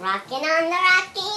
Rocking on the rocky.